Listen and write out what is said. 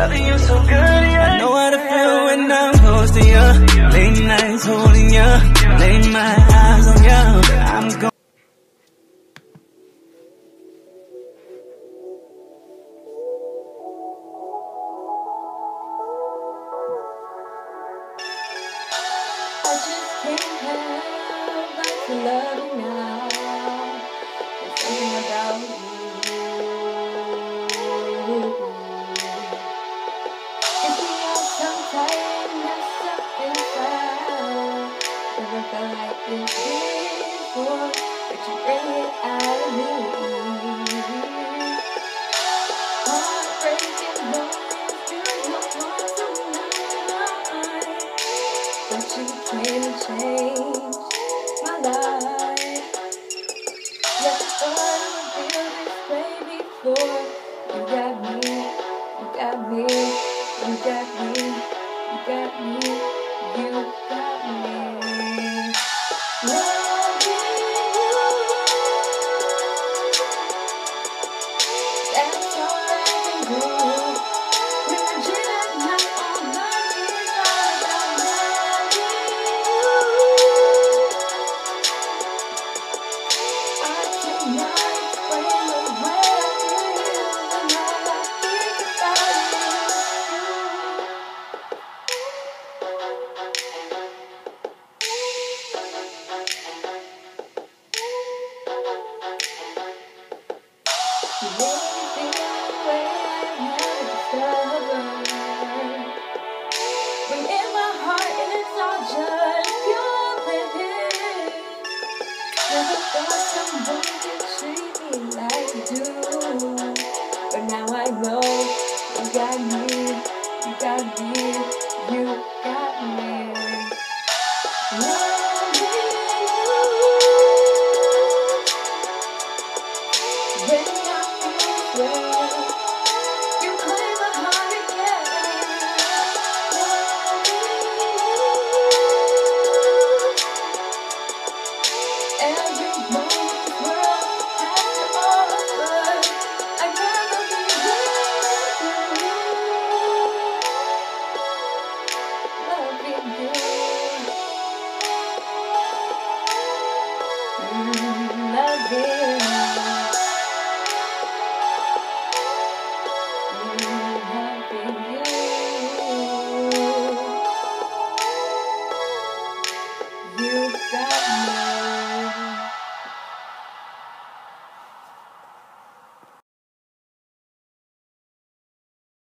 I know how to feel when I'm close to you. Late nights holding you. Lay my eyes on you. I'm going. I just can't help but love you now. This before, but you me. Heartbreaking. But you can change my life. Never thought I would feel this way before. You got me, you got me, you got me, you got me, do. But now I know you got me, you got me, you